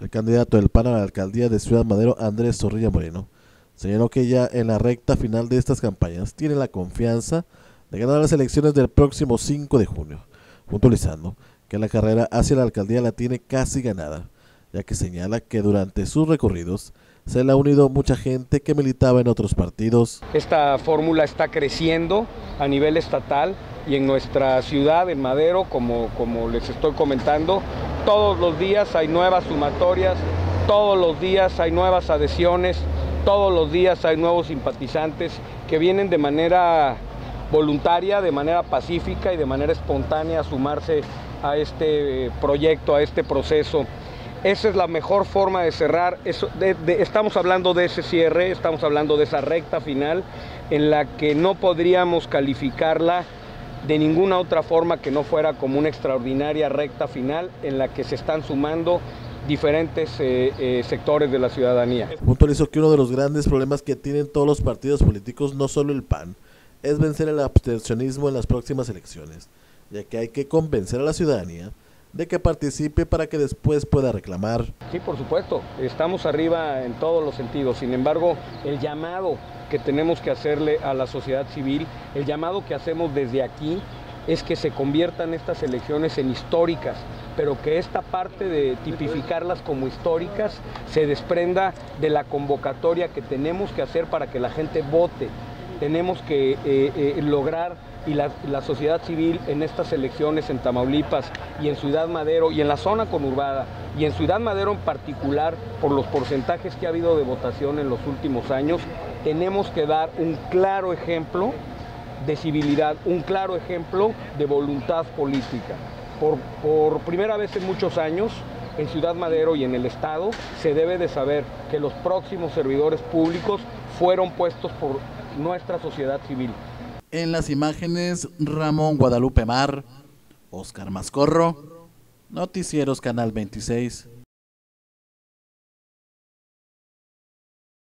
El candidato del PAN a la alcaldía de Ciudad Madero, Andrés Zorrilla Moreno, señaló que ya en la recta final de estas campañas tiene la confianza de ganar las elecciones del próximo 5 de junio, puntualizando que la carrera hacia la alcaldía la tiene casi ganada, ya que señala que durante sus recorridos se le ha unido mucha gente que militaba en otros partidos. Esta fórmula está creciendo a nivel estatal y en nuestra ciudad, en Madero, como, como les estoy comentando, todos los días hay nuevas sumatorias, todos los días hay nuevas adhesiones, todos los días hay nuevos simpatizantes que vienen de manera voluntaria, de manera pacífica y de manera espontánea a sumarse a este proyecto, a este proceso. Esa es la mejor forma de cerrar. estamos hablando de ese cierre, estamos hablando de esa recta final en la que no podríamos calificarla de ninguna otra forma que no fuera como una extraordinaria recta final en la que se están sumando diferentes eh, eh, sectores de la ciudadanía. Puntualizó que uno de los grandes problemas que tienen todos los partidos políticos, no solo el PAN, es vencer el abstencionismo en las próximas elecciones, ya que hay que convencer a la ciudadanía de que participe para que después pueda reclamar. Sí, por supuesto, estamos arriba en todos los sentidos. Sin embargo, el llamado que tenemos que hacerle a la sociedad civil, el llamado que hacemos desde aquí es que se conviertan estas elecciones en históricas, pero que esta parte de tipificarlas como históricas se desprenda de la convocatoria que tenemos que hacer para que la gente vote. Tenemos que eh, eh, lograr y la, sociedad civil en estas elecciones en Tamaulipas y en Ciudad Madero y en la zona conurbada y en Ciudad Madero en particular por los porcentajes que ha habido de votación en los últimos años, tenemos que dar un claro ejemplo de civilidad, un claro ejemplo de voluntad política. Por, por primera vez en muchos años, en Ciudad Madero y en el Estado, se debe de saber que los próximos servidores públicos fueron puestos por nuestra sociedad civil. En las imágenes, Ramón Guadalupe Mar, Oscar Mascorro, Noticieros Canal 26.